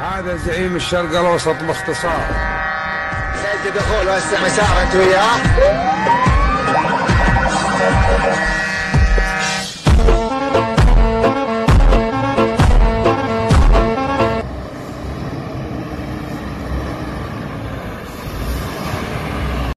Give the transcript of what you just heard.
هذا زعيم الشرق الأوسط باختصار. سجد دخول وسع مسار انت وياه.